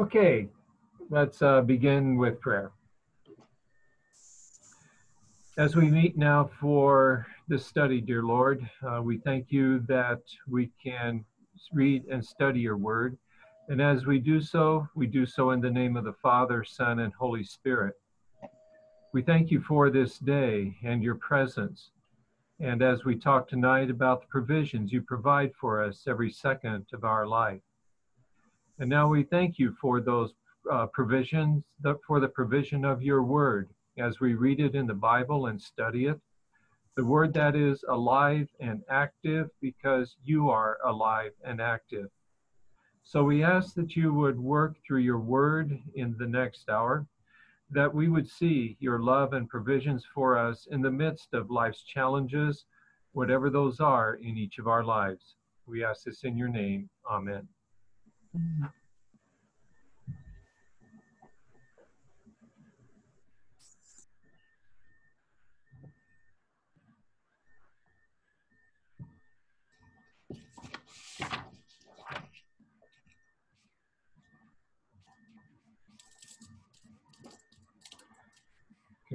Okay, let's uh, begin with prayer. As we meet now for this study, dear Lord, uh, we thank you that we can read and study your word. And as we do so, we do so in the name of the Father, Son, and Holy Spirit. We thank you for this day and your presence. And as we talk tonight about the provisions you provide for us every second of our life. And now we thank you for those uh, provisions, the, for the provision of your word as we read it in the Bible and study it. The word that is alive and active because you are alive and active. So we ask that you would work through your word in the next hour, that we would see your love and provisions for us in the midst of life's challenges, whatever those are in each of our lives. We ask this in your name. Amen. Can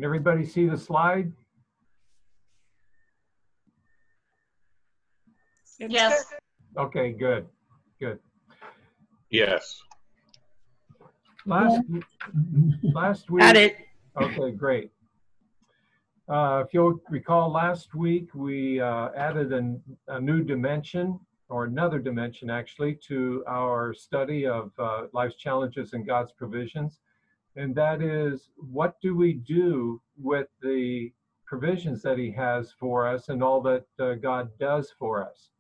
everybody see the slide? Yes. Okay, good, good. Yes. Last, last week. Got it. Okay, great. Uh, if you'll recall, last week we uh, added an, a new dimension, or another dimension actually, to our study of uh, life's challenges and God's provisions. And that is, what do we do with the provisions that He has for us and all that uh, God does for us?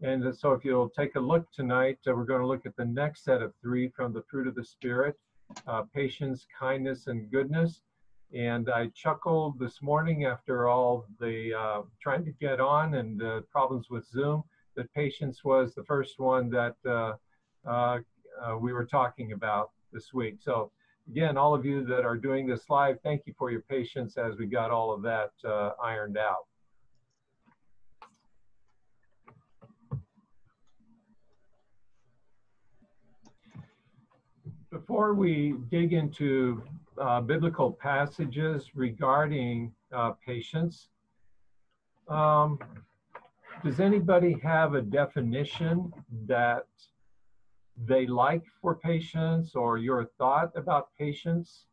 And so, if you'll take a look tonight, uh, we're going to look at the next set of three from the fruit of the Spirit uh, patience, kindness, and goodness. And I chuckled this morning after all the uh, trying to get on and uh, problems with Zoom that patience was the first one that uh, uh, we were talking about this week. So, again, all of you that are doing this live, thank you for your patience as we got all of that ironed out. Before we dig into uh, biblical passages regarding uh, patience, um, does anybody have a definition that they like for patience or your thought about patience?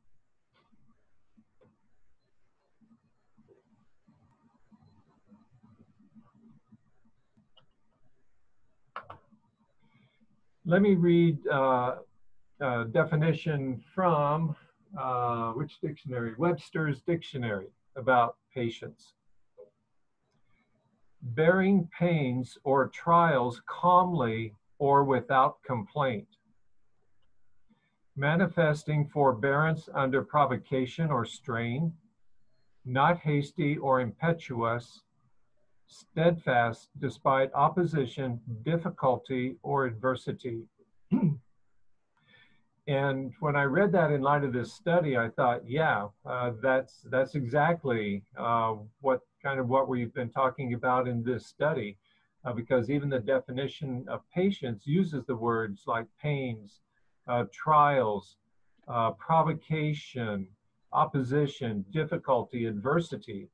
Let me read uh, uh, definition from uh, which dictionary? Webster's Dictionary about patience. Bearing pains or trials calmly or without complaint. Manifesting forbearance under provocation or strain. Not hasty or impetuous. Steadfast despite opposition, difficulty, or adversity. And when I read that in light of this study, I thought, yeah, uh, that's that's exactly uh, what kind of what we've been talking about in this study, uh, because even the definition of patience uses the words like pains, uh, trials, uh, provocation, opposition, difficulty, adversity,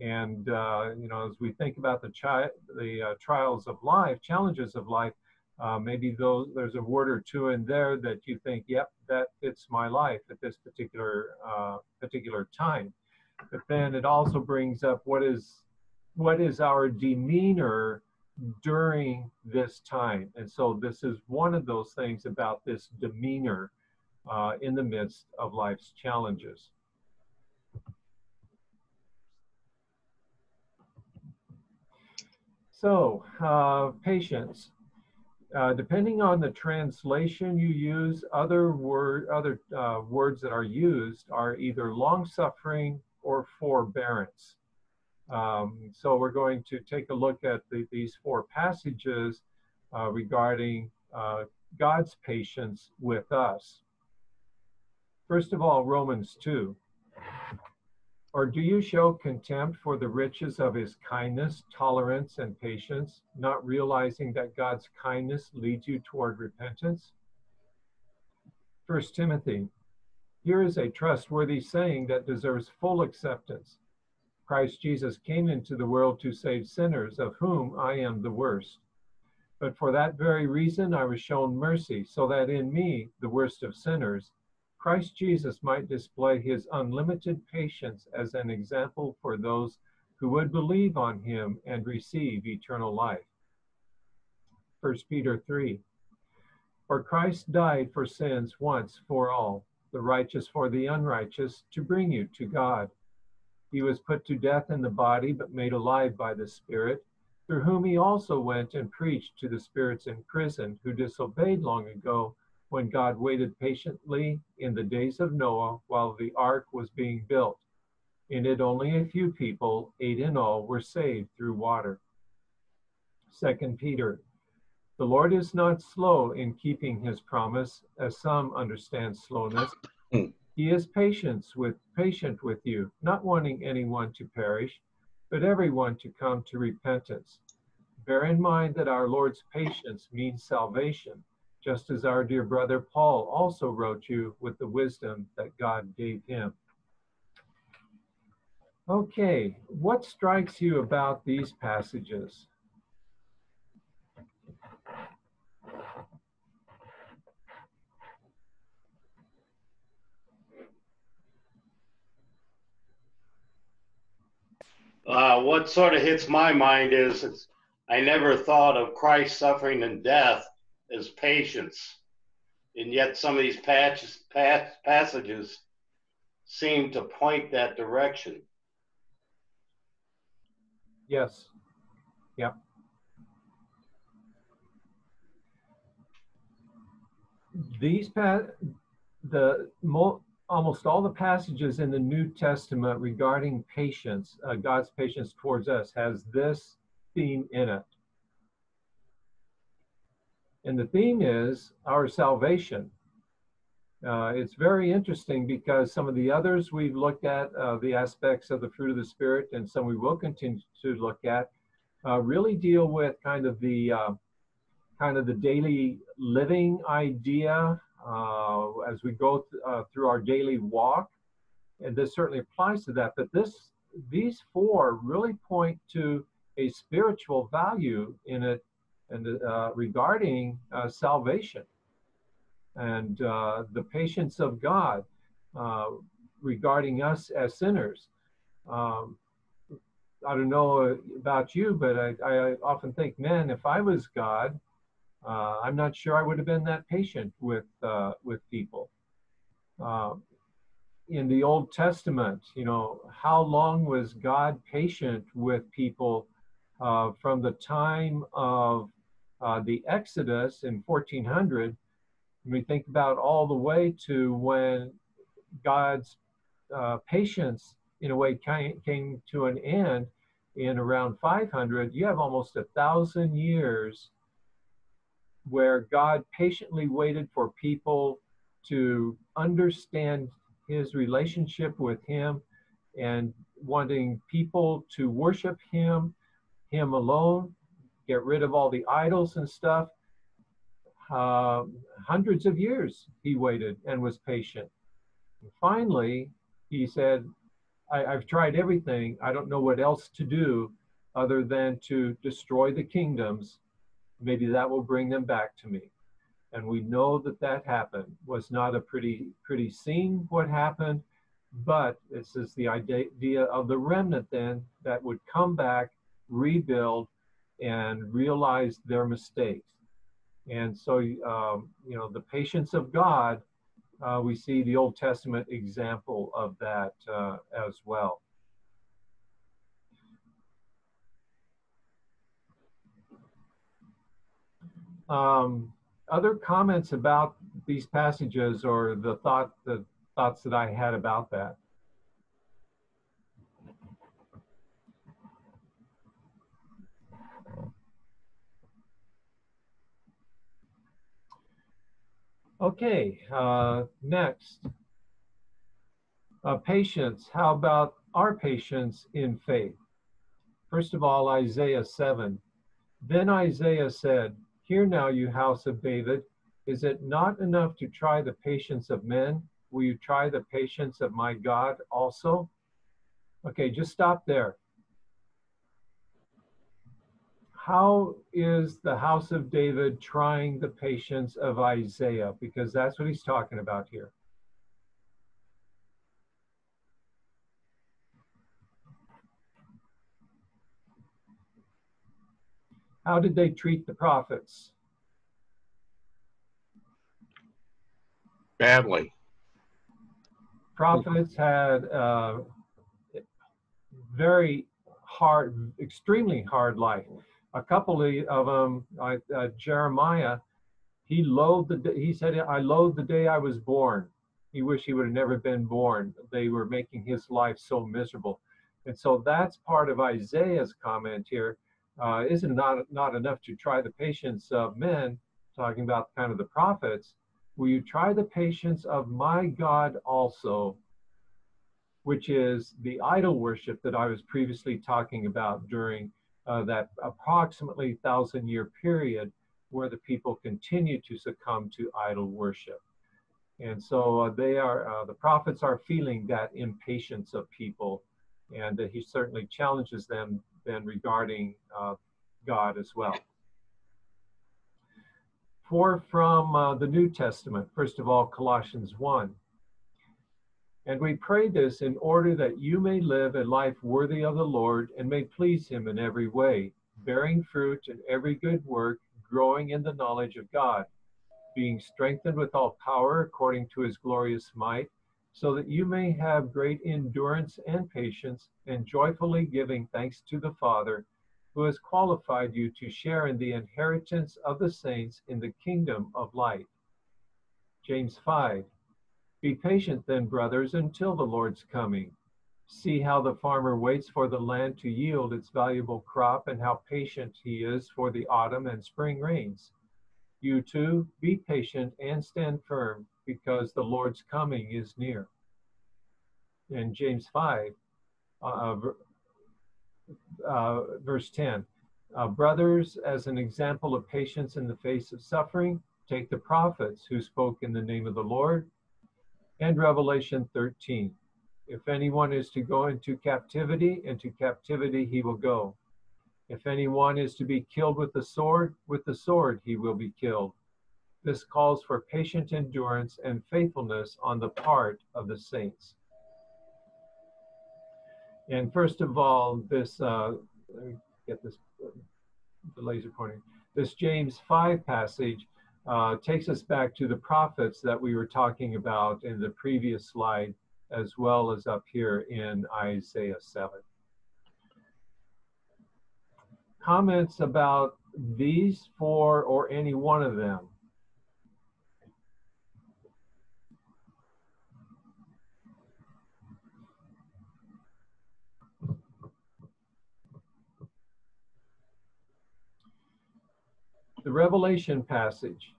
and uh, you know, as we think about the chi- the trials of life, challenges of life uh, maybe those, there's a word or two in there that you think, yep, that fits my life at this particular uh, particular time. But then it also brings up what is what is our demeanor during this time. And so this is one of those things about this demeanor uh, in the midst of life's challenges. So, uh, patience. Uh, depending on the translation you use, other word other uh, words that are used are either long suffering or forbearance. Um, so we're going to take a look at the, these four passages uh, regarding uh, God's patience with us. First of all, Romans 2. Or do you show contempt for the riches of his kindness, tolerance, and patience, not realizing that God's kindness leads you toward repentance? First Timothy. Here is a trustworthy saying that deserves full acceptance. Christ Jesus came into the world to save sinners, of whom I am the worst. But for that very reason I was shown mercy, so that in me, the worst of sinners, Christ Jesus might display his unlimited patience as an example for those who would believe on him and receive eternal life. 1 Peter 3 For Christ died for sins once for all, the righteous for the unrighteous, to bring you to God. He was put to death in the body, but made alive by the Spirit, through whom he also went and preached to the spirits in prison who disobeyed long ago when God waited patiently in the days of Noah while the ark was being built. In it, only a few people, eight in all, were saved through water. Second Peter. The Lord is not slow in keeping his promise, as some understand slowness. he is patient with patient with you, not wanting anyone to perish, but everyone to come to repentance. Bear in mind that our Lord's patience means salvation just as our dear brother Paul also wrote you with the wisdom that God gave him. Okay, what strikes you about these passages? Uh, what sort of hits my mind is I never thought of Christ suffering and death is patience. And yet some of these patches, passages seem to point that direction. Yes. Yep. These pa- the mo- almost all the passages in the New Testament regarding patience, uh, God's patience towards us, has this theme in it. And the theme is our salvation. Uh, it's very interesting because some of the others we've looked at, uh, the aspects of the fruit of the Spirit, and some we will continue to look at, uh, really deal with kind of the uh, kind of the daily living idea uh, as we go th- uh, through our daily walk, and this certainly applies to that. But this, these four really point to a spiritual value in it and uh, regarding uh, salvation and uh, the patience of God uh, regarding us as sinners. Um, I don't know about you, but I, I, often think, man, if I was God, uh, I'm not sure I would have been that patient with uh, with people. in the Old Testament, you know, how long was God patient with people from the time of uh, the Exodus in 1400, we think about all the way to when God's uh, patience, in a way, came, came to an end in around 500, you have almost a thousand years where God patiently waited for people to understand his relationship with him and wanting people to worship him, him alone, get rid of all the idols and stuff. Uh, hundreds of years he waited and was patient. And finally, he said, I, have tried everything. I don't know what else to do other than to destroy the kingdoms. Maybe that will bring them back to me. And we know that that happened. Was not a pretty pretty scene what happened, but this is the idea of the remnant then that would come back, rebuild, and realize their mistakes. And so, um, you know, the patience of God, uh, we see the Old Testament example of that uh, as well. Um, other comments about these passages or the thought the thoughts that I had about that? Okay, uh, next. Uh, patience. How about our patience in faith? First of all, Isaiah 7. Then Isaiah said, Hear now, you house of David, Is it not enough to try the patience of men? Will you try the patience of my God also? Okay, just stop there. How is the house of David trying the patience of Isaiah? Because that's what he's talking about here. How did they treat the prophets? Badly. Prophets had uh, very hard, extremely hard life. A couple of them, uh, Jeremiah, he loathed the. He said, "I loathed the day I was born." He wished he would have never been born. They were making his life so miserable, and so that's part of Isaiah's comment here uh, isn't not not enough to try the patience of men, talking about kind of the prophets. Will you try the patience of my God also, which is the idol worship that I was previously talking about during uh, that approximately thousand year period where the people continue to succumb to idol worship. And so uh, they are, uh, the prophets are feeling that impatience of people. And that he certainly challenges them then regarding uh, God as well. Four from uh, the New Testament, first of all, Colossians 1. And we pray this in order that you may live a life worthy of the Lord and may please him in every way, bearing fruit in every good work, growing in the knowledge of God, being strengthened with all power according to his glorious might so that you may have great endurance and patience, and joyfully giving thanks to the Father, who has qualified you to share in the inheritance of the saints in the kingdom of light. James 5. Be patient then, brothers, until the Lord's coming. See how the farmer waits for the land to yield its valuable crop, and how patient he is for the autumn and spring rains. You too, be patient and stand firm because the Lord's coming is near. In James 5, uh, uh, verse 10, uh, brothers, as an example of patience in the face of suffering, take the prophets who spoke in the name of the Lord. And Revelation 13, if anyone is to go into captivity, into captivity he will go. If anyone is to be killed with the sword, with the sword he will be killed. This calls for patient endurance and faithfulness on the part of the saints. And first of all, this, uh, let me get this, the laser pointing. This James 5 passage uh, takes us back to the prophets that we were talking about in the previous slide, as well as up here in Isaiah 7. Comments about these four or any one of them? the Revelation passage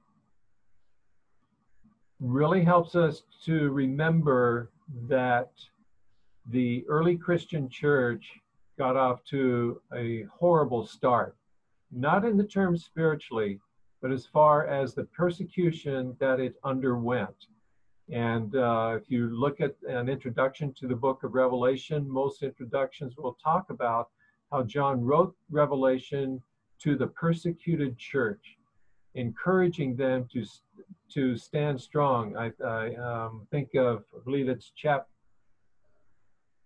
really helps us to remember that the early Christian church got off to a horrible start, not in the terms spiritually, but as far as the persecution that it underwent. And uh, if you look at an introduction to the book of Revelation, most introductions will talk about how John wrote Revelation to the persecuted church, encouraging them to to stand strong. I, I um, think of, I believe it's chap,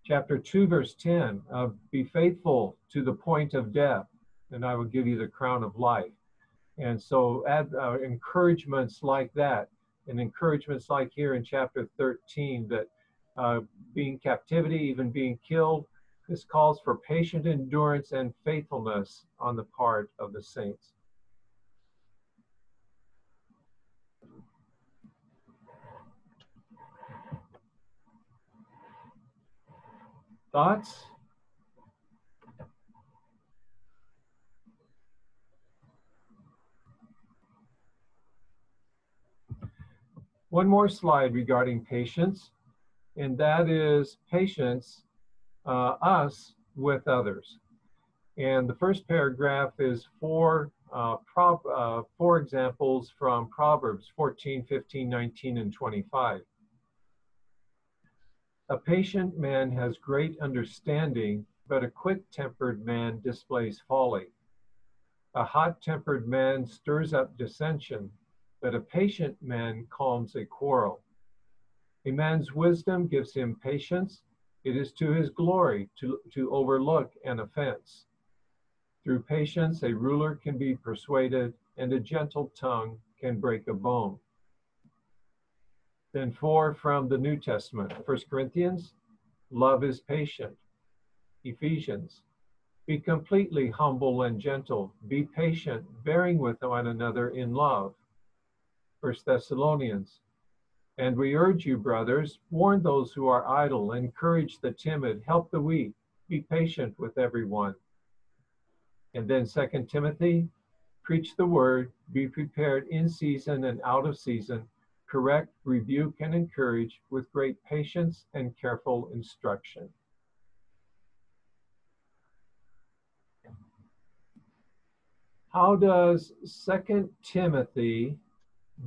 chapter 2, verse 10 of be faithful to the point of death, and I will give you the crown of life. And so, add uh, encouragements like that, and encouragements like here in chapter 13 that uh, being captivity, even being killed, this calls for patient endurance and faithfulness on the part of the saints. Thoughts? One more slide regarding patience, and that is patience uh, us with others. And the first paragraph is four, uh, prop, uh, four examples from Proverbs 14, 15, 19, and 25. A patient man has great understanding, but a quick tempered man displays folly. A hot tempered man stirs up dissension, but a patient man calms a quarrel. A man's wisdom gives him patience. It is to his glory to, to overlook an offense. Through patience, a ruler can be persuaded, and a gentle tongue can break a bone. Then, four from the New Testament First Corinthians, love is patient. Ephesians, be completely humble and gentle. Be patient, bearing with one another in love. First Thessalonians, and we urge you, brothers, warn those who are idle, encourage the timid, help the weak, be patient with everyone. And then Second Timothy, preach the word, be prepared in season and out of season, correct, rebuke, and encourage with great patience and careful instruction. How does Second Timothy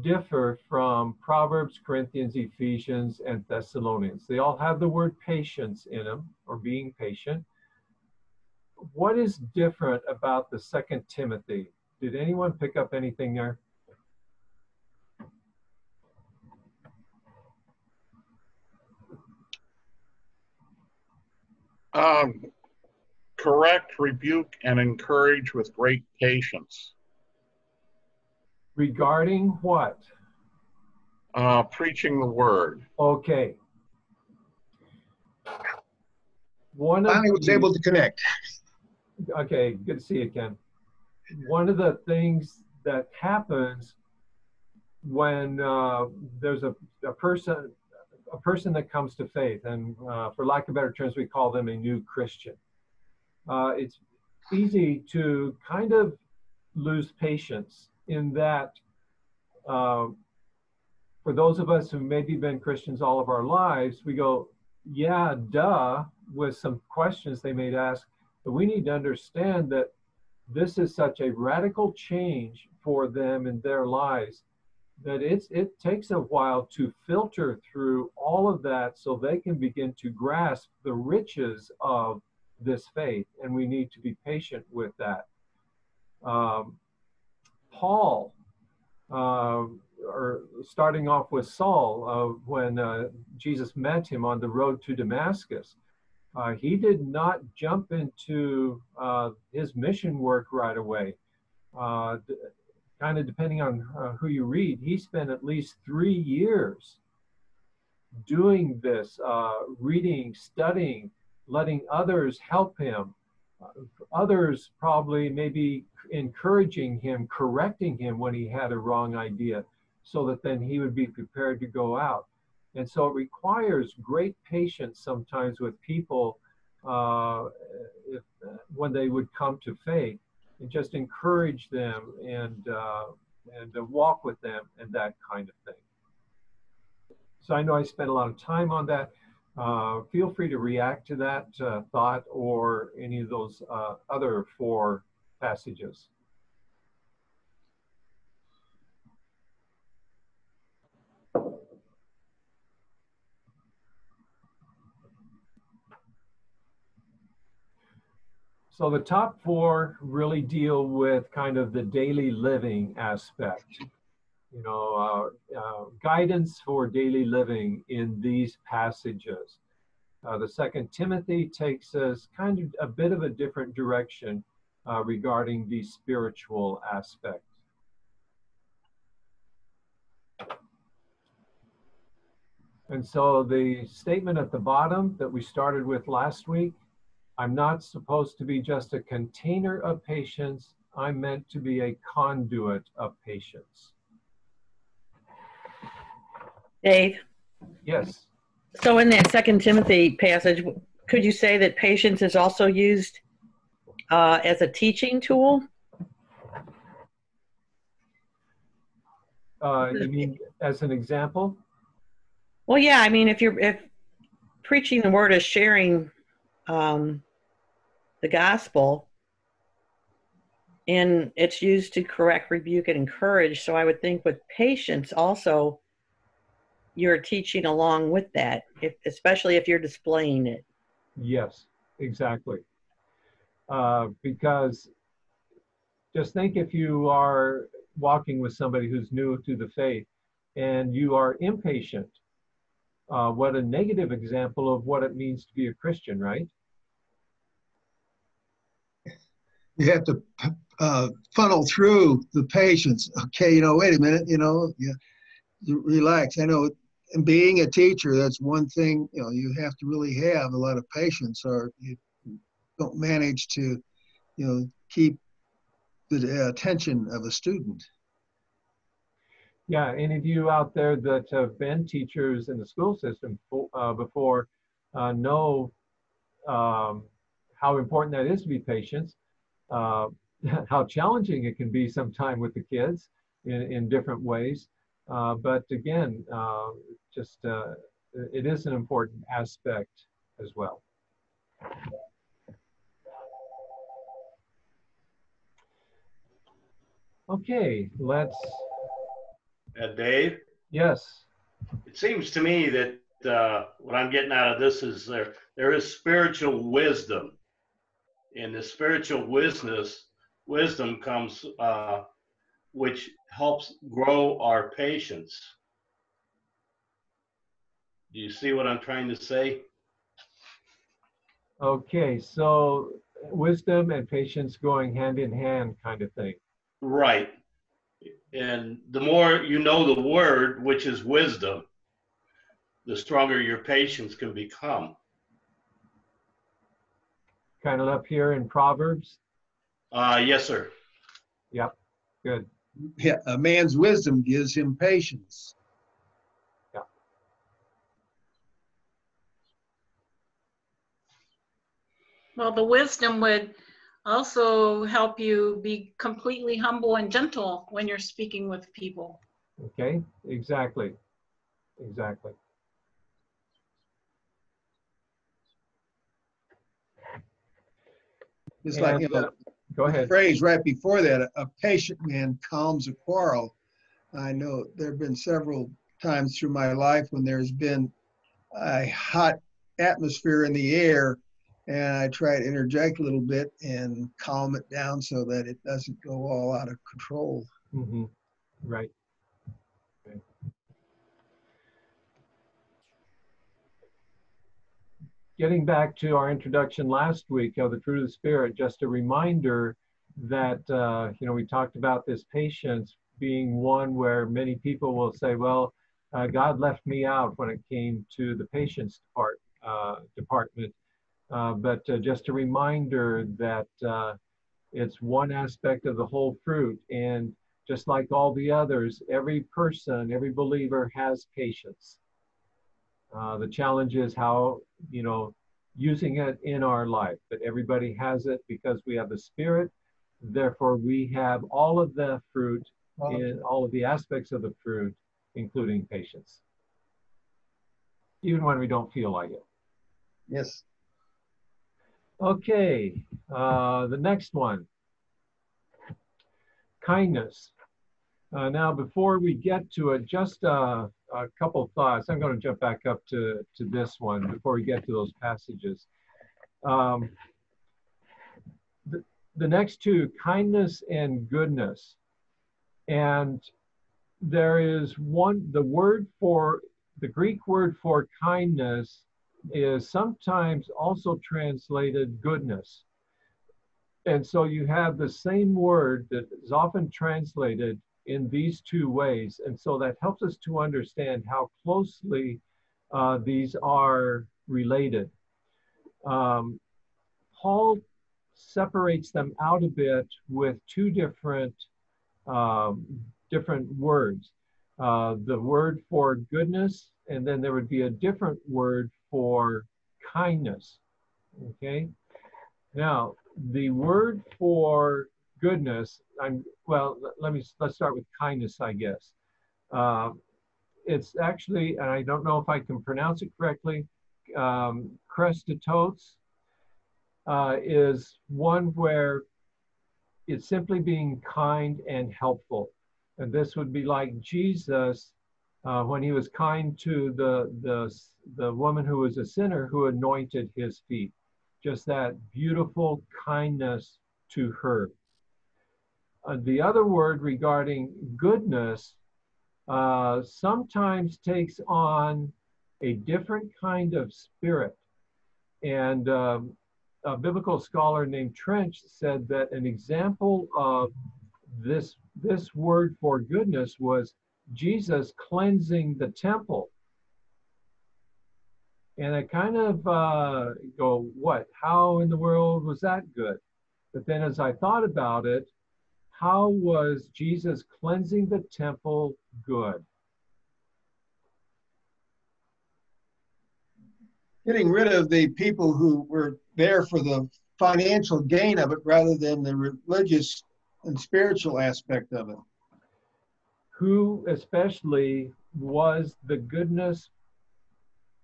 differ from Proverbs, Corinthians, Ephesians, and Thessalonians? They all have the word patience in them, or being patient what is different about the second Timothy? Did anyone pick up anything there? Um, correct, rebuke, and encourage with great patience. Regarding what? Uh, preaching the word. Okay. One I was able to connect. Okay, good to see you, Ken. One of the things that happens when uh, there's a, a person a person that comes to faith, and uh, for lack of better terms, we call them a new Christian. Uh, it's easy to kind of lose patience in that uh, for those of us who maybe been Christians all of our lives, we go, yeah, duh, with some questions they may ask. But we need to understand that this is such a radical change for them in their lives that it's it takes a while to filter through all of that so they can begin to grasp the riches of this faith and we need to be patient with that um, paul uh, or starting off with saul uh, when uh, jesus met him on the road to damascus uh, he did not jump into uh, his mission work right away. Uh, kind of depending on uh, who you read, he spent at least three years doing this, uh, reading, studying, letting others help him. Uh, others probably maybe encouraging him, correcting him when he had a wrong idea, so that then he would be prepared to go out. And so it requires great patience sometimes with people uh, if, when they would come to faith and just encourage them and, uh, and walk with them and that kind of thing. So I know I spent a lot of time on that. Uh, feel free to react to that uh, thought or any of those uh, other four passages. So the top four really deal with kind of the daily living aspect, you know, uh, uh, guidance for daily living in these passages. Uh, the second Timothy takes us kind of a bit of a different direction uh, regarding the spiritual aspect. And so the statement at the bottom that we started with last week I'm not supposed to be just a container of patience. I'm meant to be a conduit of patience. Dave? Yes. So in that second Timothy passage, could you say that patience is also used uh, as a teaching tool? Uh, you mean as an example? Well, yeah. I mean, if you're if preaching the word is sharing um, the gospel, and it's used to correct, rebuke, and encourage. So I would think with patience also, you're teaching along with that, if, especially if you're displaying it. Yes, exactly. Uh, because just think if you are walking with somebody who's new to the faith and you are impatient, uh, what a negative example of what it means to be a Christian, right? You have to uh, funnel through the patience. Okay, you know, wait a minute, you know, yeah, relax. I know, being a teacher, that's one thing. You know, you have to really have a lot of patience, or you don't manage to, you know, keep the attention of a student. Yeah, any of you out there that have been teachers in the school system uh, before uh, know um, how important that is to be patient, uh, how challenging it can be sometimes with the kids in, in different ways. Uh, but again, uh, just uh, it is an important aspect as well. Okay, let's uh, Dave? Yes. It seems to me that uh, what I'm getting out of this is there there is spiritual wisdom. and the spiritual wisdom, wisdom comes uh, which helps grow our patience. Do you see what I'm trying to say? Okay, so wisdom and patience going hand in hand, kind of thing. Right. And the more you know the word, which is wisdom, the stronger your patience can become. Kind of up here in Proverbs? Uh, yes, sir. Yep, good. Yeah, a man's wisdom gives him patience. Yeah. Well, the wisdom would also help you be completely humble and gentle when you're speaking with people. Okay, exactly. Exactly. It's like you know, uh, go ahead. phrase right before that: a, a patient man calms a quarrel. I know there have been several times through my life when there's been a hot atmosphere in the air and I try to interject a little bit and calm it down so that it doesn't go all out of control. Mm-hmm. Right. Getting back to our introduction last week of the fruit of the spirit, just a reminder that uh, you know we talked about this patience being one where many people will say, "Well, uh, God left me out when it came to the patience part uh, department." Uh, but uh, just a reminder that uh, it's one aspect of the whole fruit. And just like all the others, every person, every believer has patience. Uh, the challenge is how, you know, using it in our life. But everybody has it because we have the Spirit. Therefore, we have all of the fruit in all of the aspects of the fruit, including patience, even when we don't feel like it. Yes. Okay, uh, the next one, kindness. Uh, now, before we get to it, just uh, a couple thoughts. I'm going to jump back up to, to this one before we get to those passages. Um, the, the next two, kindness and goodness. And there is one, the word for, the Greek word for kindness is sometimes also translated goodness. And so you have the same word that is often translated in these two ways. And so that helps us to understand how closely uh, these are related. Um, Paul separates them out a bit with two different um, different words. Uh, the word for goodness, and then there would be a different word for kindness. Okay. Now, the word for goodness, I'm well. Let me let's start with kindness, I guess. Uh, it's actually, and I don't know if I can pronounce it correctly. Um, crestitotes uh, is one where it's simply being kind and helpful. And this would be like Jesus uh, when he was kind to the, the, the woman who was a sinner who anointed his feet. Just that beautiful kindness to her. Uh, the other word regarding goodness uh, sometimes takes on a different kind of spirit. And um, a biblical scholar named Trench said that an example of this, this word for goodness was Jesus cleansing the temple. And I kind of uh, go, what? How in the world was that good? But then as I thought about it, how was Jesus cleansing the temple good? Getting rid of the people who were there for the financial gain of it rather than the religious and spiritual aspect of it. Who especially was the goodness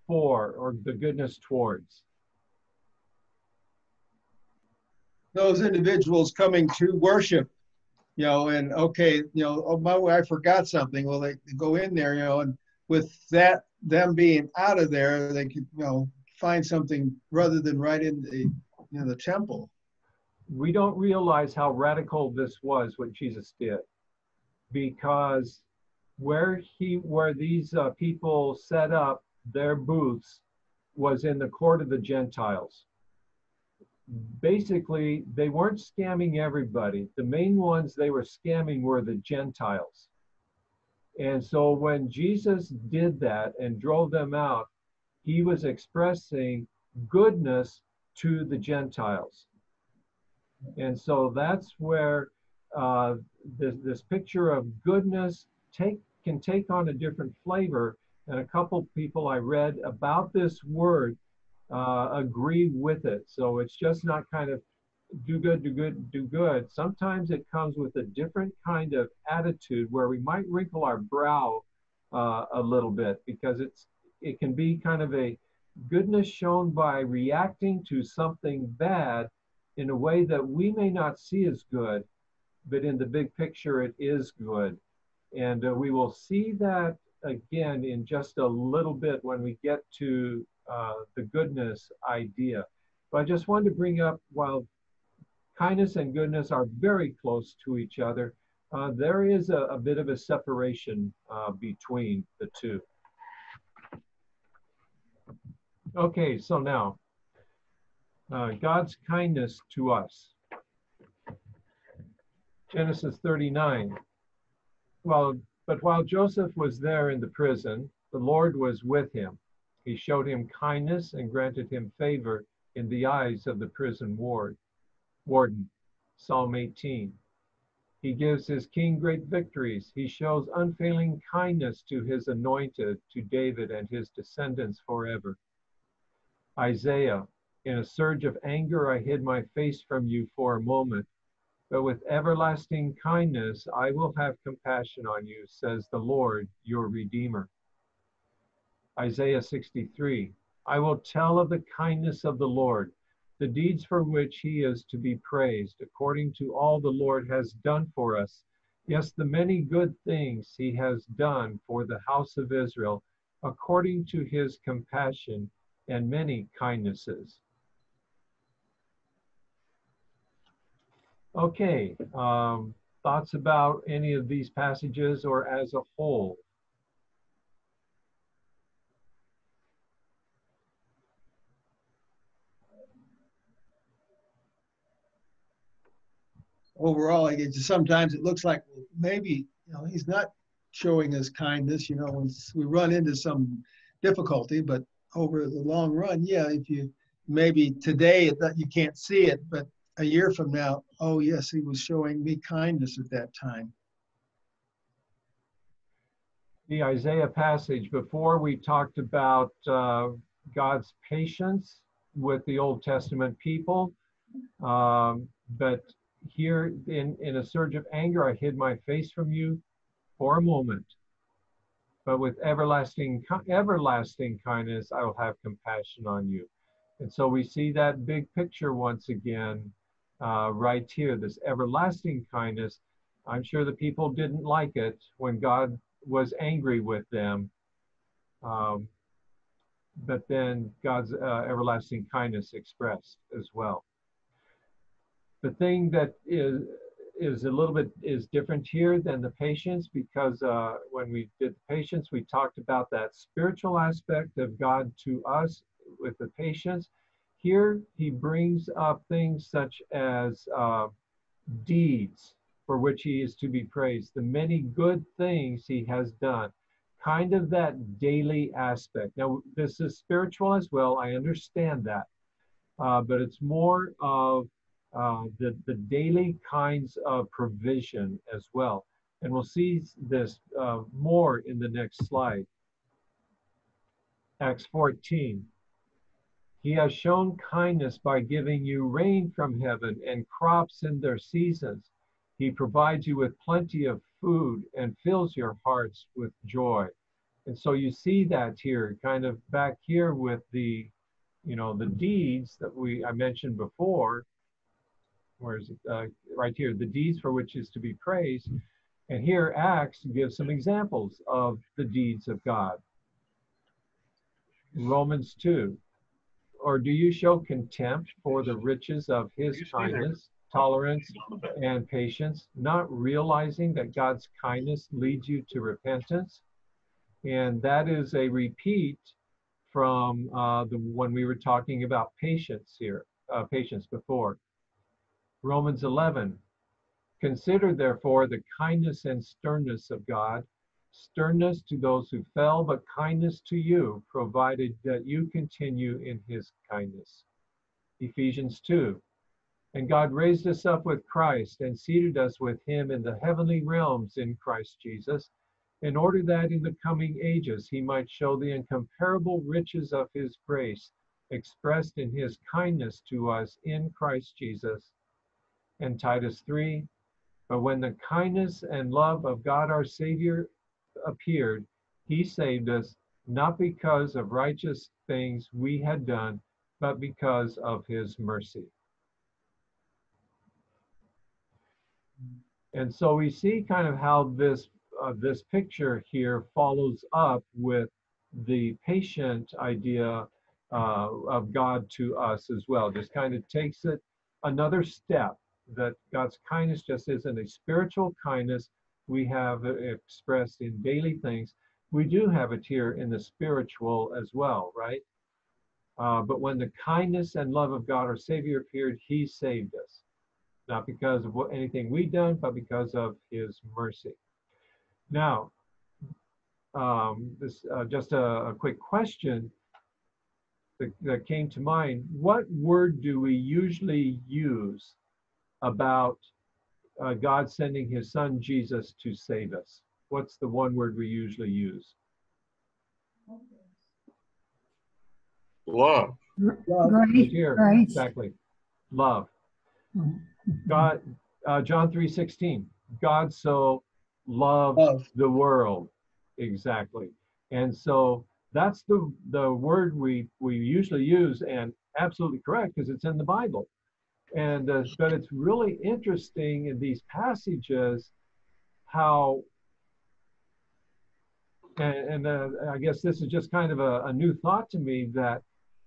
for or the goodness towards? Those individuals coming to worship, you know, and okay, you know, oh my, I forgot something. Well, they go in there, you know, and with that, them being out of there, they could, you know, find something rather than right in the, you know, the temple. We don't realize how radical this was what Jesus did, because where he, where these uh, people set up their booths, was in the court of the Gentiles. Basically, they weren't scamming everybody. The main ones they were scamming were the Gentiles. And so when Jesus did that and drove them out, he was expressing goodness to the Gentiles. And so that's where uh, this, this picture of goodness take, can take on a different flavor. And a couple people I read about this word uh, agree with it. So it's just not kind of do good, do good, do good. Sometimes it comes with a different kind of attitude where we might wrinkle our brow uh, a little bit because it's it can be kind of a goodness shown by reacting to something bad in a way that we may not see as good, but in the big picture, it is good. And uh, we will see that again in just a little bit when we get to uh, the goodness idea. But I just wanted to bring up while kindness and goodness are very close to each other, uh, there is a, a, bit of a separation uh, between the two. Okay, so now, uh, God's kindness to us. Genesis 39. Well, but while Joseph was there in the prison, the Lord was with him. He showed him kindness and granted him favor in the eyes of the prison ward, warden. Psalm 18. He gives his king great victories. He shows unfailing kindness to his anointed, to David and his descendants forever. Isaiah, in a surge of anger, I hid my face from you for a moment, but with everlasting kindness I will have compassion on you, says the Lord, your Redeemer. Isaiah 63, I will tell of the kindness of the Lord, the deeds for which he is to be praised, according to all the Lord has done for us. Yes, the many good things he has done for the house of Israel, according to his compassion and many kindnesses. Okay, um, thoughts about any of these passages or as a whole? Overall, sometimes it looks like maybe you know he's not showing us kindness. You know, when we run into some difficulty, but over the long run, yeah, if you maybe today you can't see it, but a year from now, oh yes, he was showing me kindness at that time. The Isaiah passage before we talked about uh, God's patience with the Old Testament people, um, but here in in a surge of anger, I hid my face from you for a moment but with everlasting everlasting kindness I will have compassion on you. And so we see that big picture once again uh, right here, this everlasting kindness. I'm sure the people didn't like it when God was angry with them. Um, but then God's uh, everlasting kindness expressed as well. The thing that is is a little bit is different here than the patience because uh, when we did the patience, we talked about that spiritual aspect of God to us with the patience. Here, he brings up things such as uh, deeds for which he is to be praised, the many good things he has done, kind of that daily aspect. Now, this is spiritual as well, I understand that, uh, but it's more of uh, the, the daily kinds of provision as well. And we'll see this uh, more in the next slide. Acts 14. He has shown kindness by giving you rain from heaven and crops in their seasons. He provides you with plenty of food and fills your hearts with joy. And so you see that here, kind of back here with the, you know, the deeds that we I mentioned before, where is it? Uh, right here, the deeds for which is to be praised. And here, Acts gives some examples of the deeds of God. Romans 2. Or do you show contempt for the riches of his kindness, tolerance, and patience, not realizing that God's kindness leads you to repentance? And that is a repeat from uh, the when we were talking about patience here, uh, patience before. Romans 11. Consider therefore the kindness and sternness of God, sternness to those who fell, but kindness to you, provided that you continue in his kindness. Ephesians 2. And God raised us up with Christ and seated us with him in the heavenly realms in Christ Jesus, in order that in the coming ages he might show the incomparable riches of his grace expressed in his kindness to us in Christ Jesus and Titus 3. But when the kindness and love of God our Savior appeared, he saved us not because of righteous things we had done, but because of his mercy. And so we see kind of how this uh, this picture here follows up with the patient idea uh, of God to us as well. Just kind of takes it another step that God's kindness just isn't a spiritual kindness we have expressed in daily things. We do have it here in the spiritual as well, right? Uh, but when the kindness and love of God our Savior appeared, He saved us, not because of what, anything we done, but because of His mercy. Now, um, this uh, just a, a, quick question that, that came to mind. What word do we usually use about uh, God sending his son Jesus to save us? What's the one word we usually use? Love. Right here, right. exactly. Love. God, uh, John 3 16. God so loved Love. the world. Exactly. And so that's the the word we we usually use and absolutely correct because it's in the Bible. And uh, but it's really interesting in these passages how, and, and uh, I guess this is just kind of a, a new thought to me that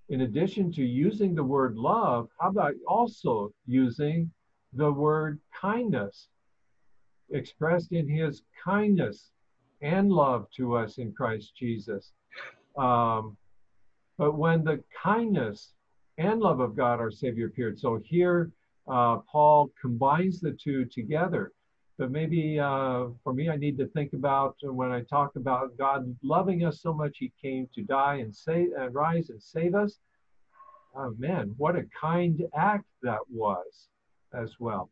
in addition to using the word love, how about also using the word kindness, expressed in his kindness and love to us in Christ Jesus. Um, but when the kindness and love of God our Savior appeared. So here, uh, Paul combines the two together. But maybe uh, for me, I need to think about when I talk about God loving us so much, He came to die and save and rise and save us. Oh man, what a kind act that was, as well.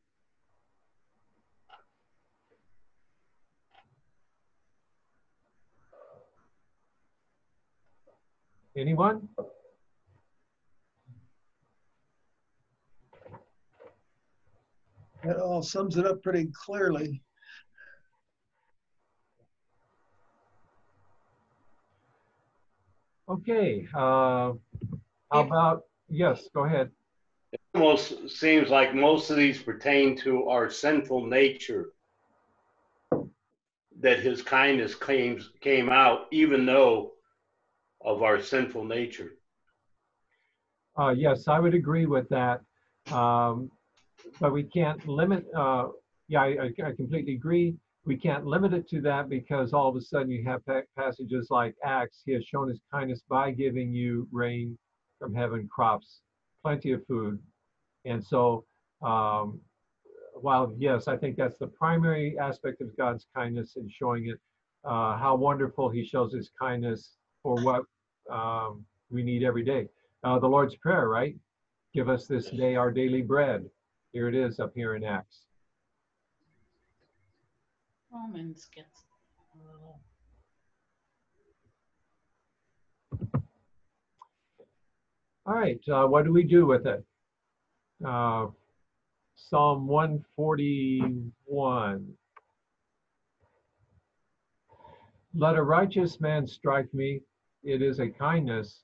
Anyone? That all sums it up pretty clearly. Okay. Uh, how about, yes, go ahead. It almost seems like most of these pertain to our sinful nature. That his kindness came, came out even though of our sinful nature. Uh, yes, I would agree with that. Um, but we can't limit, uh, yeah, I, I completely agree. We can't limit it to that because all of a sudden you have pa- passages like Acts, he has shown his kindness by giving you rain from heaven, crops, plenty of food. And so, um, while yes, I think that's the primary aspect of God's kindness in showing it, uh, how wonderful he shows his kindness for what um, we need every day. Uh, the Lord's Prayer, right? Give us this day our daily bread. Here it is up here in Acts. Romans gets a little. All right, uh, what do we do with it? Uh, Psalm 141. Let a righteous man strike me, it is a kindness.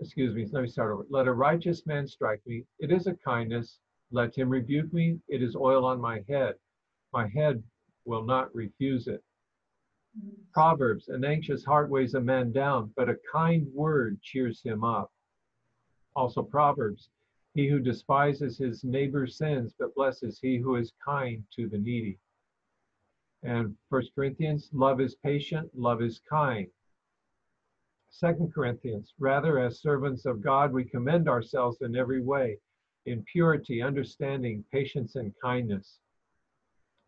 Excuse me, let me start over. Let a righteous man strike me, it is a kindness. Let him rebuke me, it is oil on my head. My head will not refuse it. Proverbs, an anxious heart weighs a man down, but a kind word cheers him up. Also, Proverbs, he who despises his neighbor's sins, but blesses he who is kind to the needy. And First Corinthians, love is patient, love is kind. Second Corinthians, rather as servants of God, we commend ourselves in every way, in purity, understanding, patience, and kindness.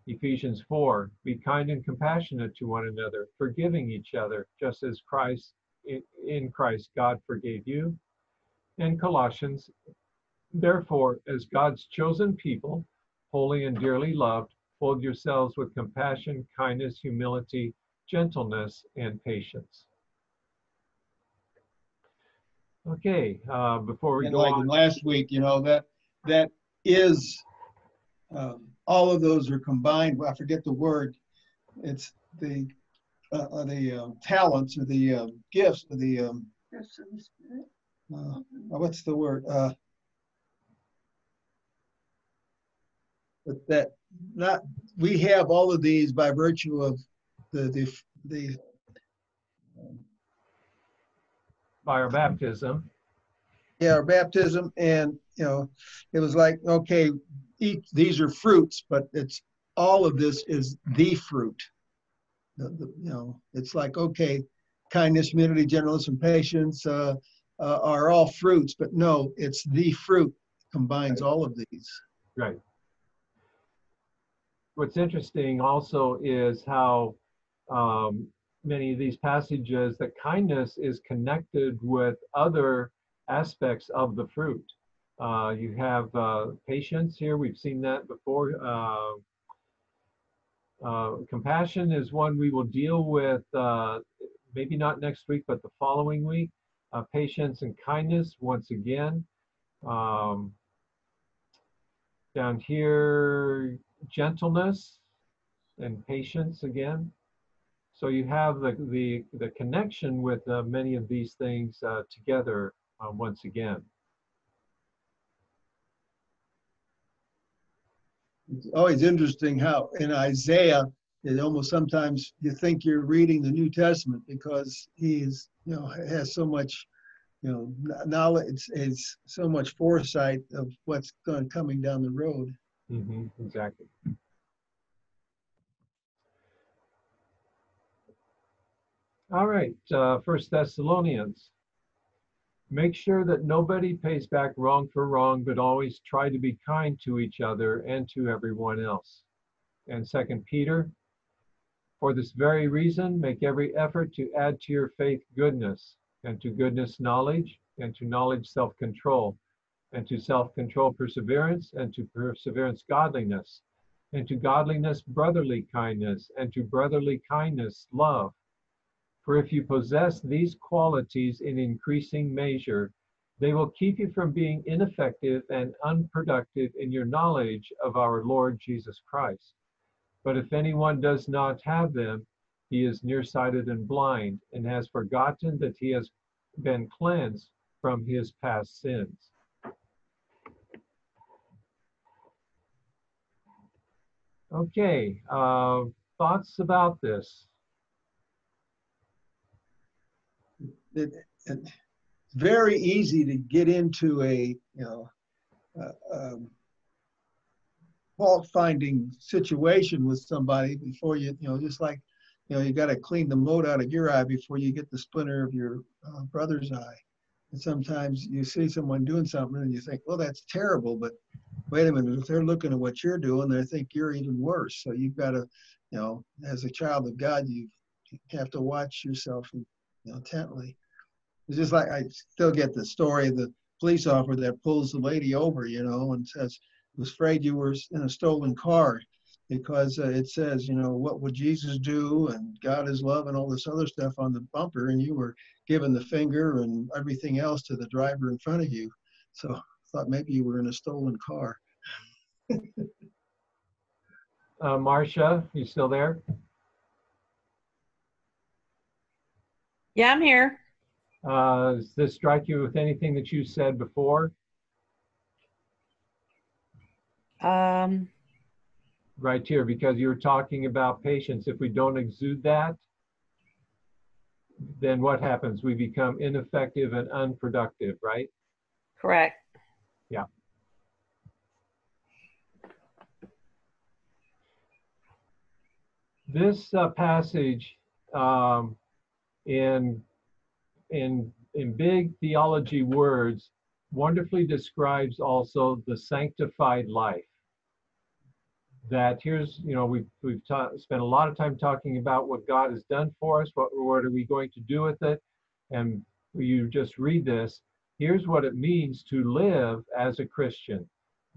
Ephesians 4, be kind and compassionate to one another, forgiving each other, just as Christ, in Christ, God forgave you. And Colossians, therefore, as God's chosen people, holy and dearly loved, hold yourselves with compassion, kindness, humility, gentleness, and patience. Okay, uh, before we And go like on, last week, you know, that, that is, um, all of those are combined, I forget the word. It's the, uh, uh, the um, talents or the um, gifts, or the, um, uh, what's the word? Uh, But that, not, we have all of these by virtue of the, the, the, by our baptism, yeah, our baptism and, you know, it was like, okay, each, these are fruits, but it's, all of this is the fruit. The, the, you know, it's like, okay, kindness, humility, gentleness, and patience, uh, uh, are all fruits, but no, it's the fruit combines all of these. Right. What's interesting also is how um, many of these passages that kindness is connected with other aspects of the fruit. Uh, you have uh, patience here. We've seen that before. Uh, uh, compassion is one we will deal with uh, maybe not next week, but the following week. Uh, patience and kindness once again. Um, down here, gentleness and patience again. So you have the, the, the connection with uh, many of these things uh, together uh, once again. It's always interesting how in Isaiah, it almost sometimes you think you're reading the New Testament because he's, you know, has so much, you know, knowledge, it's, it's so much foresight of what's going coming down the road. Mm -hmm, exactly. All right, uh, First Thessalonians. Make sure that nobody pays back wrong for wrong, but always try to be kind to each other and to everyone else. And Second Peter. For this very reason, make every effort to add to your faith goodness, and to goodness knowledge, and to knowledge self-control, and to self-control perseverance, and to perseverance godliness, and to godliness brotherly kindness, and to brotherly kindness love. For if you possess these qualities in increasing measure, they will keep you from being ineffective and unproductive in your knowledge of our Lord Jesus Christ. But if anyone does not have them, he is nearsighted and blind, and has forgotten that he has been cleansed from his past sins. Okay, uh, thoughts about this? It, it's very easy to get into a you know uh, um, fault finding situation with somebody before you you know just like you know you got to clean the mote out of your eye before you get the splinter of your uh, brother's eye. And sometimes you see someone doing something and you think well that's terrible but wait a minute if they're looking at what you're doing they think you're even worse. So you've got to you know as a child of god you have to watch yourself intently it's just like I still get the story of the police officer that pulls the lady over, you know, and says, was afraid you were in a stolen car because uh, it says, you know, what would Jesus do and God is love and all this other stuff on the bumper, and you were giving the finger and everything else to the driver in front of you. So I thought maybe you were in a stolen car. Uh, Marcia, you still there? Yeah, I'm here. Uh, does this strike you with anything that you said before? Um, Right here, because you were talking about patience. If we don't exude that, then what happens? We become ineffective and unproductive, right? correct. Yeah. This uh, passage um, in in in big theology words wonderfully describes also the sanctified life. That here's, you know, we've, we've ta- spent a lot of time talking about what God has done for us, what, what are we going to do with it? And you just read this, here's what it means to live as a Christian.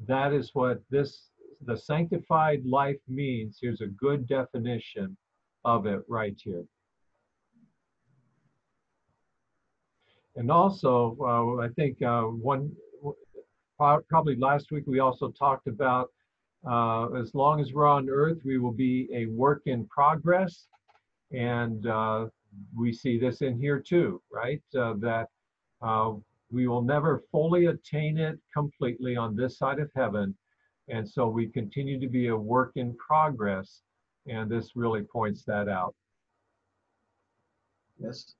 That is what this, the sanctified life means. Here's a good definition of it right here. And also, uh, I think uh, one, probably last week, we also talked about uh, as long as we're on earth, we will be a work in progress. And uh, we see this in here too, right? Uh, that uh, we will never fully attain it completely on this side of heaven. And so we continue to be a work in progress. And this really points that out. Yes.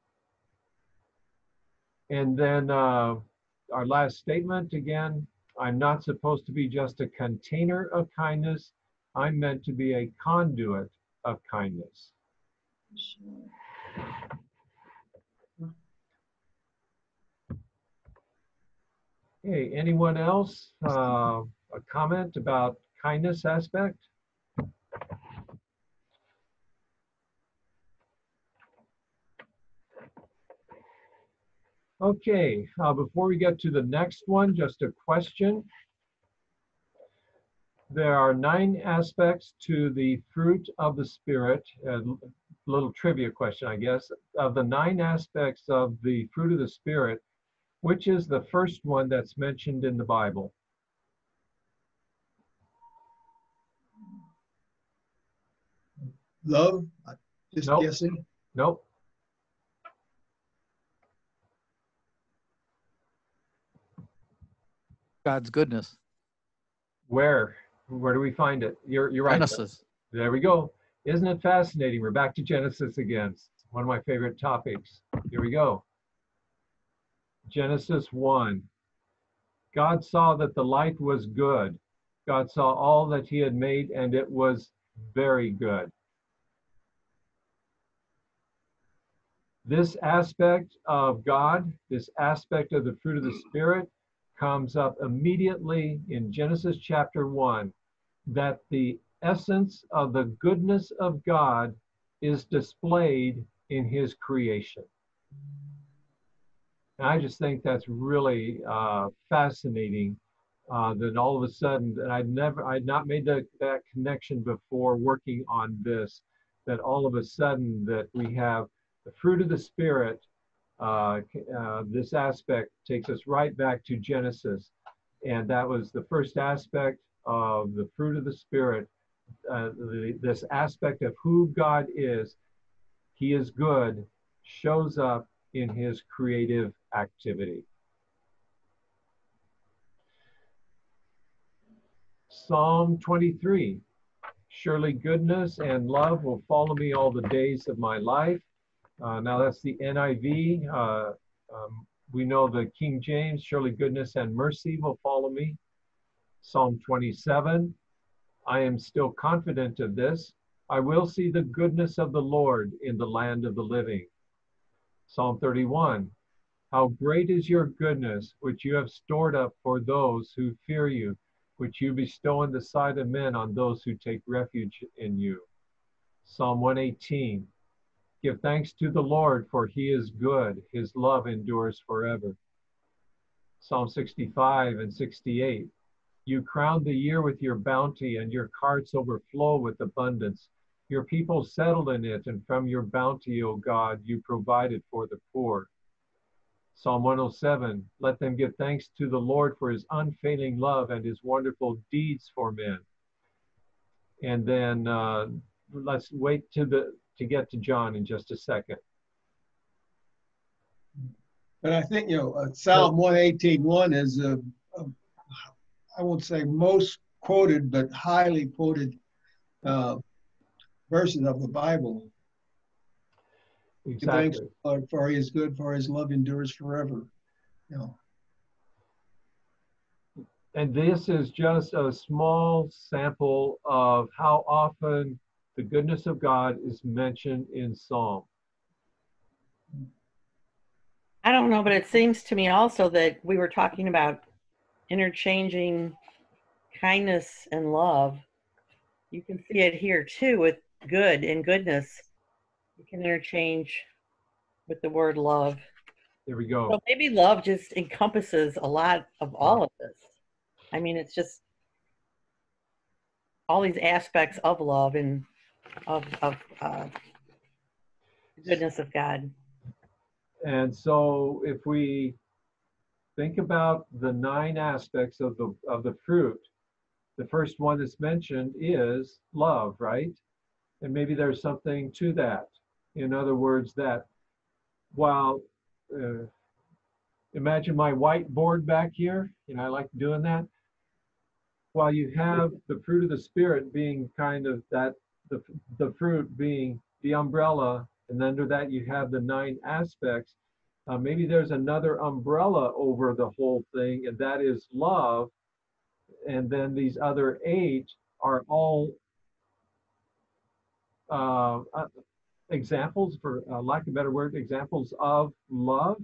And then uh, our last statement again I'm not supposed to be just a container of kindness, I'm meant to be a conduit of kindness. Okay, anyone else? Uh, a comment about kindness aspect? Okay, uh, before we get to the next one, just a question. There are nine aspects to the fruit of the Spirit. A little trivia question, I guess. Of the nine aspects of the fruit of the Spirit, which is the first one that's mentioned in the Bible? Love, just Nope. guessing. Nope. God's goodness. Where? Where do we find it? You're, you're right. Genesis. There we go. Isn't it fascinating? We're back to Genesis again. One of my favorite topics. Here we go. Genesis 1. God saw that the light was good. God saw all that he had made, and it was very good. This aspect of God, this aspect of the fruit of the Spirit, comes up immediately in Genesis chapter 1 that the essence of the goodness of God is displayed in his creation. And I just think that's really uh, fascinating uh, that all of a sudden, that I'd never, I'd not made that, that connection before working on this, that all of a sudden that we have the fruit of the Spirit uh, uh, this aspect takes us right back to Genesis. And that was the first aspect of the fruit of the Spirit, uh, the, this aspect of who God is. He is good, shows up in his creative activity. Psalm 23 Surely goodness and love will follow me all the days of my life. Uh, now that's the NIV. Uh, um, we know the King James, surely goodness and mercy will follow me. Psalm 27, I am still confident of this. I will see the goodness of the Lord in the land of the living. Psalm 31, how great is your goodness, which you have stored up for those who fear you, which you bestow in the sight of men on those who take refuge in you. Psalm 118, Give thanks to the Lord, for he is good. His love endures forever. Psalm 65 and 68. You crown the year with your bounty, and your carts overflow with abundance. Your people settle in it, and from your bounty, O God, you provided for the poor. Psalm 107 Let them give thanks to the Lord for his unfailing love and his wonderful deeds for men. And then uh, let's wait to the to get to John in just a second. But I think, you know, uh, Psalm 118.1 is, uh, uh, won't say most quoted, but highly quoted uh, verses of the Bible. Give Thanks Exactly. For he is good, for his love endures forever. You know, And this is just a small sample of how often the goodness of God is mentioned in Psalm. I don't know, but it seems to me also that we were talking about interchanging kindness and love. You can see it here too with good and goodness. You can interchange with the word love. There we go. So maybe love just encompasses a lot of all of this. I mean, it's just all these aspects of love and of of uh, goodness of God. And so if we think about the nine aspects of the of the fruit, the first one that's mentioned is love, right? And maybe there's something to that. In other words, that while uh, imagine my whiteboard back here, you know, I like doing that. While you have the fruit of the spirit being kind of that the the fruit being the umbrella and under that you have the nine aspects. Uh, maybe there's another umbrella over the whole thing, and that is love. And then these other eight are all uh, uh, examples, for uh, lack of a better word, examples of love.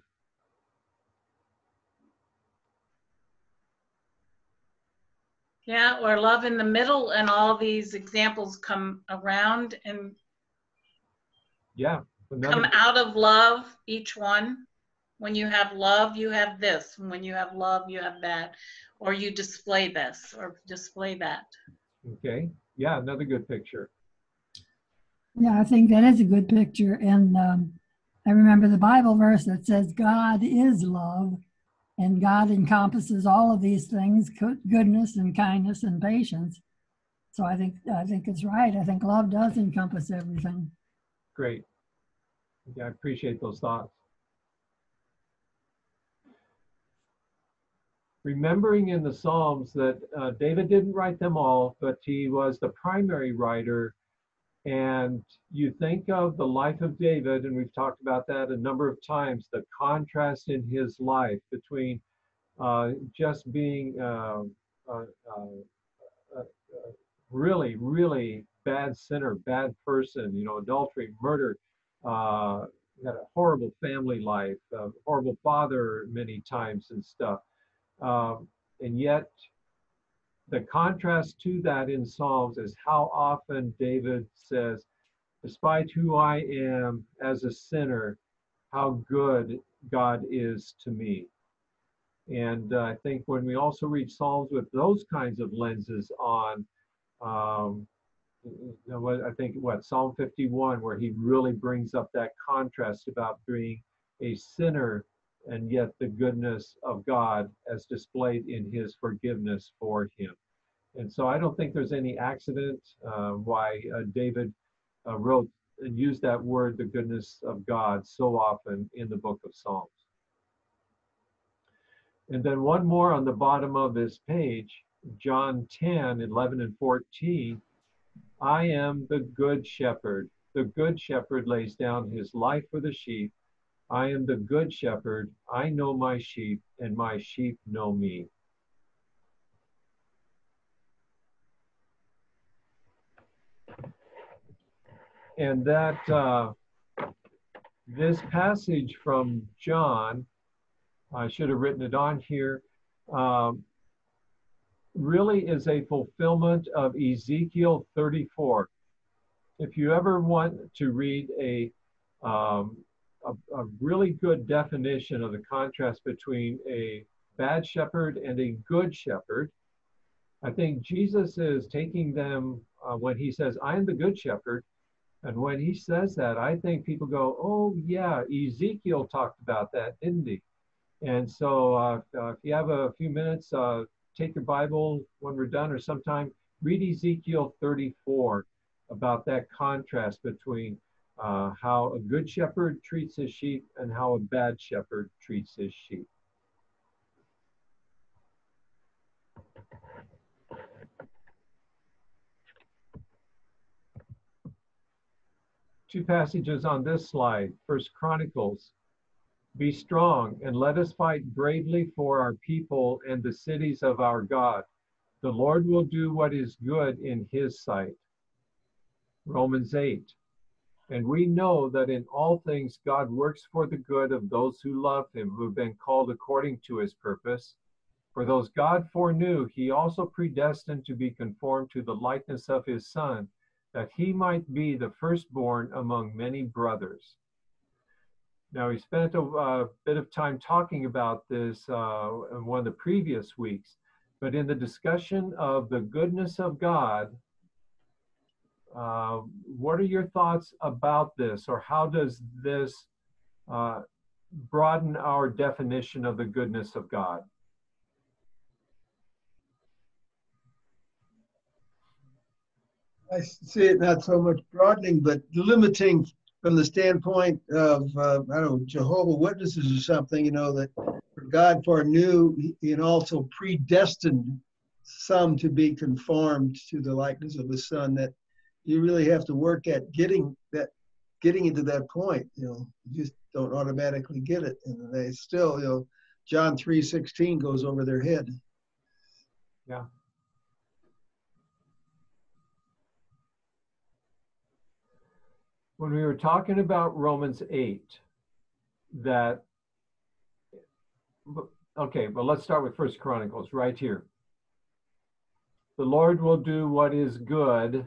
Yeah, or love in the middle, and all these examples come around and Yeah. come Another, out of love, each one. When you have love, you have this. And when you have love, you have that. Or you display this or display that. okay. Yeah, another good picture. Yeah, I think that is a good picture. And um, I remember the Bible verse that says, God is love, and God encompasses all of these things goodness and kindness and patience. So I think I think it's right. I think love does encompass everything. Great. Yeah, I appreciate those thoughts. Remembering in the Psalms that uh, David didn't write them all, but he was the primary writer. And you think of the life of David, and we've talked about that a number of times the contrast in his life between uh, just being uh, uh, uh, uh, really, really bad sinner, bad person, you know, adultery, murder, uh, had a horrible family life, a horrible father many times and stuff. Um, and yet, the contrast to that in Psalms is how often David says, despite who I am as a sinner, how good God is to me. And uh, I think when we also read Psalms with those kinds of lenses on, um, you know, I think what Psalm 51, where he really brings up that contrast about being a sinner and yet the goodness of God as displayed in his forgiveness for him. And so I don't think there's any accident uh, why uh, David uh, wrote and used that word, the goodness of God, so often in the book of Psalms. And then one more on the bottom of this page, John 10, 11 and 14. I am the good shepherd. The good shepherd lays down his life for the sheep. I am the good shepherd. I know my sheep, and my sheep know me. And that uh, this passage from John, I should have written it on here, um, really is a fulfillment of Ezekiel 34. If you ever want to read a, um, a, a, really good definition of the contrast between a bad shepherd and a good shepherd, I think Jesus is taking them uh, when he says, I am the good shepherd. And when he says that, I think people go, oh, yeah, Ezekiel talked about that, didn't he? And so uh, uh, if you have a few minutes, uh, take your Bible when we're done or sometime, read Ezekiel 34 about that contrast between uh, how a good shepherd treats his sheep and how a bad shepherd treats his sheep. Two passages on this slide. First Chronicles be strong and let us fight bravely for our people and the cities of our God. The Lord will do what is good in his sight. Romans 8. And we know that in all things God works for the good of those who love him, who have been called according to his purpose. For those God foreknew, he also predestined to be conformed to the likeness of his Son, that he might be the firstborn among many brothers. Now, we spent a uh, bit of time talking about this uh, in one of the previous weeks, but in the discussion of the goodness of God, uh, what are your thoughts about this, or how does this uh, broaden our definition of the goodness of God? I see it not so much broadening, but limiting from the standpoint of uh, I don't know Jehovah Witnesses or something, you know that God foreknew and also predestined some to be conformed to the likeness of His Son. That you really have to work at getting that, getting into that point. You know, you just don't automatically get it, and they still, you know, John three sixteen goes over their head. Yeah. When we were talking about Romans 8, that, okay, but let's start with First Chronicles right here. The Lord will do what is good.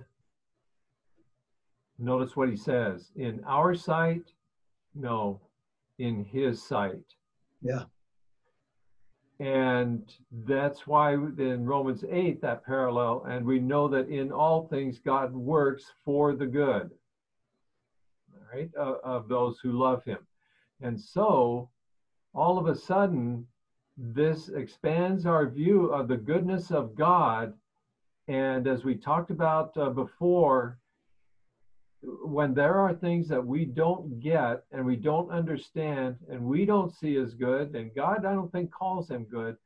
Notice what he says in our sight, no, in his sight. Yeah. And that's why in Romans 8, that parallel, and we know that in all things God works for the good right, uh, of those who love him. And so all of a sudden, this expands our view of the goodness of God. And as we talked about uh, before, when there are things that we don't get and we don't understand and we don't see as good, and God, I don't think, calls them good,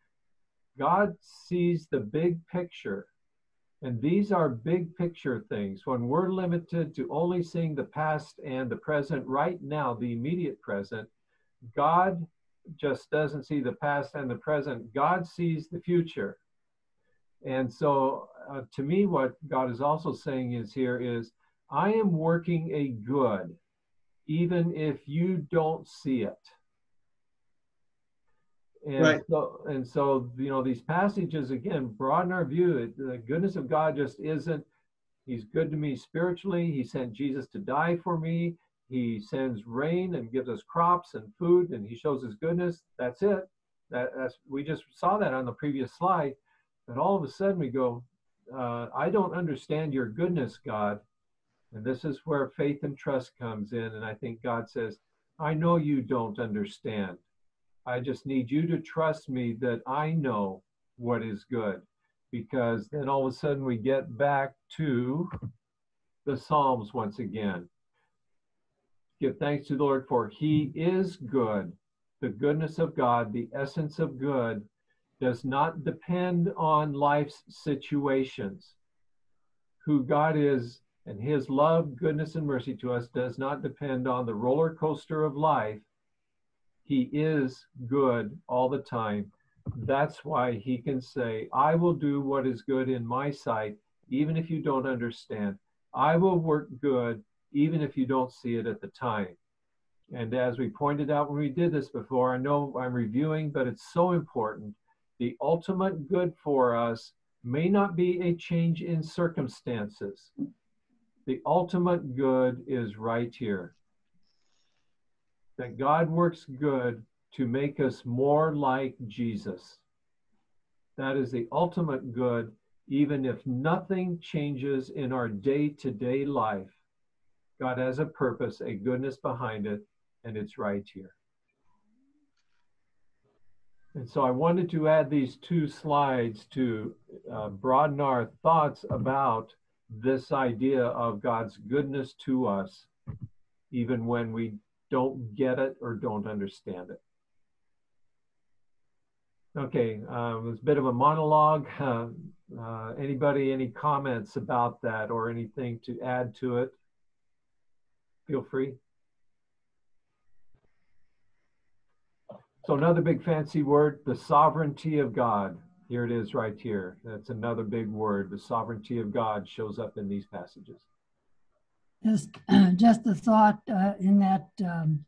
God sees the big picture and these are big picture things. When we're limited to only seeing the past and the present right now, the immediate present, God just doesn't see the past and the present. God sees the future. And so, uh, to me, what God is also saying is here is, I am working a good, even if you don't see it. And right. so, and so, you know, these passages again broaden our view. The goodness of God just isn't. He's good to me spiritually. He sent Jesus to die for me. He sends rain and gives us crops and food, and He shows His goodness. That's it. That, that's we just saw that on the previous slide. And all of a sudden we go, uh, I don't understand your goodness, God. And this is where faith and trust comes in. And I think God says, I know you don't understand I just need you to trust me that I know what is good. Because then all of a sudden we get back to the Psalms once again. Give thanks to the Lord, for he is good. The goodness of God, the essence of good, does not depend on life's situations. who God is and his love, goodness, and mercy to us does not depend on the roller coaster of life. He is good all the time. That's why he can say, I will do what is good in my sight, even if you don't understand. I will work good, even if you don't see it at the time. And as we pointed out when we did this before, I know I'm reviewing, but it's so important. The ultimate good for us may not be a change in circumstances. The ultimate good is right here. That God works good to make us more like Jesus. That is the ultimate good, even if nothing changes in our day to day life. God has a purpose, a goodness behind it, and it's right here. And so I wanted to add these two slides to uh, broaden our thoughts about this idea of God's goodness to us, even when we don't get it or don't understand it. Okay, uh, it was a bit of a monologue. Uh, uh, anybody, any comments about that or anything to add to it? Feel free. So another big fancy word, the sovereignty of God. Here it is right here. That's another big word. The sovereignty of God shows up in these passages. Just, just a thought uh, in that um,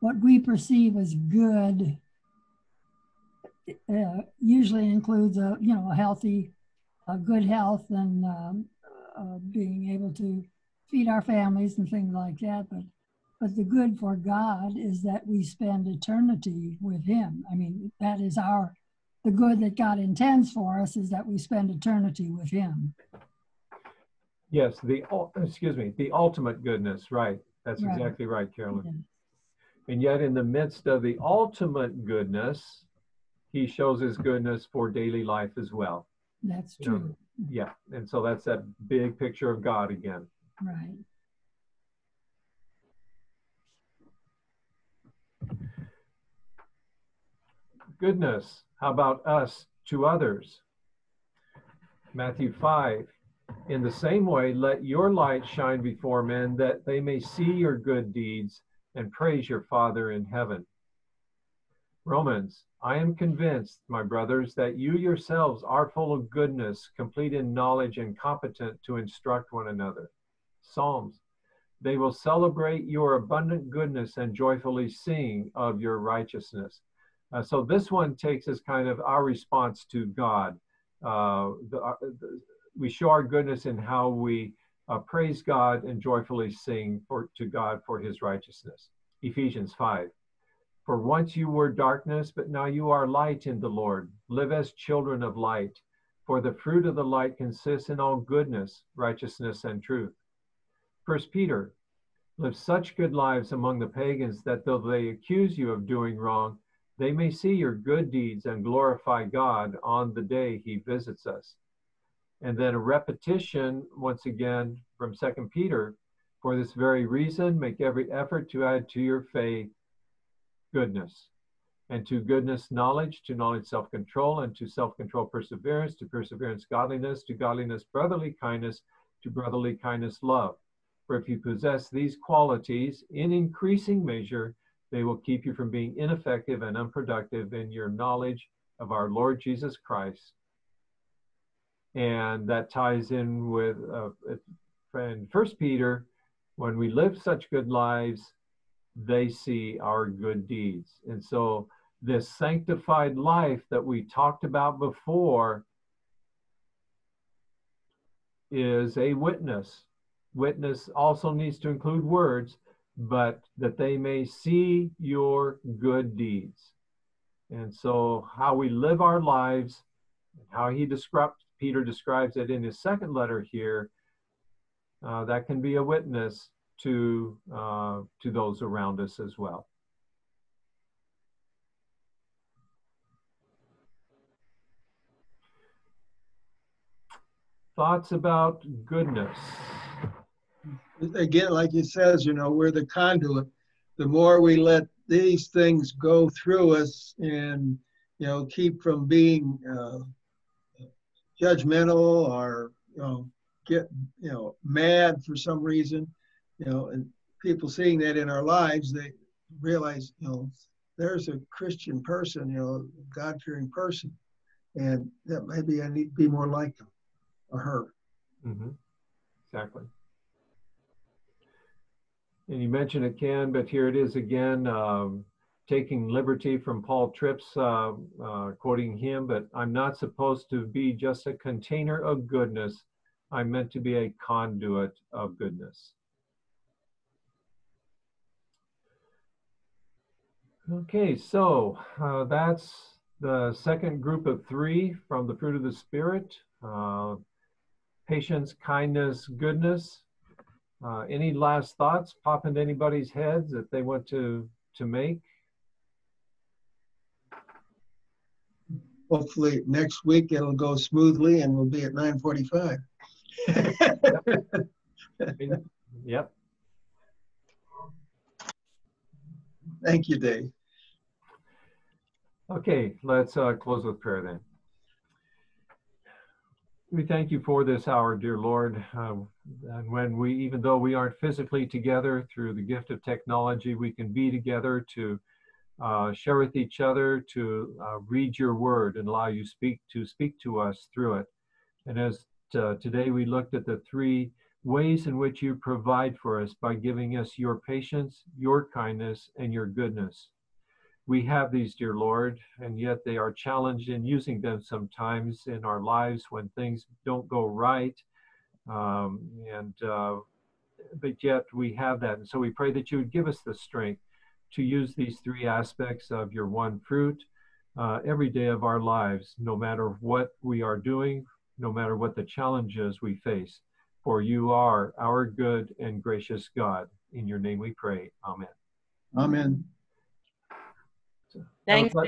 what we perceive as good uh, usually includes a you know a healthy, a good health and um, uh, being able to feed our families and things like that. But but the good for God is that we spend eternity with Him. I mean, that is our, the good that God intends for us is that we spend eternity with Him. Yes, the, excuse me, the ultimate goodness, right. That's right. exactly right, Carolyn. And yet, in the midst of the ultimate goodness, He shows His goodness for daily life as well. That's true. You know, yeah. And so that's that big picture of God again. Right. goodness. How about us to others? Matthew 5. In the same way, let your light shine before men that they may see your good deeds and praise your Father in heaven. Romans, I am convinced, my brothers, that you yourselves are full of goodness, complete in knowledge, and competent to instruct one another. Psalms, they will celebrate your abundant goodness and joyfully sing of your righteousness. Uh, so this one takes as kind of our response to God. Uh, the, uh, the, we show our goodness in how we uh, praise God and joyfully sing for, to God for his righteousness. Ephesians 5. For once you were darkness, but now you are light in the Lord. Live as children of light. For the fruit of the light consists in all goodness, righteousness, and truth. First Peter, live such good lives among the pagans that though they accuse you of doing wrong, they may see your good deeds and glorify God on the day he visits us. And then a repetition, once again, from Second Peter, for this very reason, make every effort to add to your faith goodness, and to goodness knowledge, to knowledge self control, and to self control perseverance, to perseverance godliness, to godliness brotherly kindness, to brotherly kindness love. For if you possess these qualities in increasing measure, they will keep you from being ineffective and unproductive in your knowledge of our Lord Jesus Christ. And that ties in with uh, in First Peter, when we live such good lives, they see our good deeds. And so this sanctified life that we talked about before is a witness. Witness also needs to include words, but that they may see your good deeds. And so, how we live our lives, how he describes, Peter describes it in his second letter here, uh, that can be a witness to uh, to those around us as well. Thoughts about goodness again, like he says, you know, we're the conduit. The more we let these things go through us and, you know, keep from being uh, judgmental or, you know, get, you know, mad for some reason, you know, and people seeing that in our lives, they realize, you know, there's a Christian person, you know, God fearing person, and that maybe I need to be more like him or her. hmm Exactly. And you mentioned it, Ken, but here it is again, um, taking liberty from Paul Tripp's, uh, uh, quoting him, but I'm not supposed to be just a container of goodness. I'm meant to be a conduit of goodness. Okay, so uh, that's the second group of three from the fruit of the Spirit. Uh, patience, kindness, goodness. Uh, any last thoughts pop into anybody's heads that they want to to make? Hopefully next week it'll go smoothly and we'll be at 9:45. Yep. Thank you, Dave. Okay, let's uh, close with prayer then. We thank you for this hour, dear Lord. Uh, and when we, even though we aren't physically together through the gift of technology, we can be together to uh, share with each other, to uh, read your word and allow you speak to speak to us through it. And as uh, today we looked at the three ways in which you provide for us by giving us your patience, your kindness, and your goodness. We have these, dear Lord, and yet they are challenged in using them sometimes in our lives when things don't go right. Um, and uh, but yet we have that, and so we pray that you would give us the strength to use these three aspects of your one fruit uh, every day of our lives, no matter what we are doing, no matter what the challenges we face. For you are our good and gracious God. In your name we pray. Amen. Amen. Thanks, ple-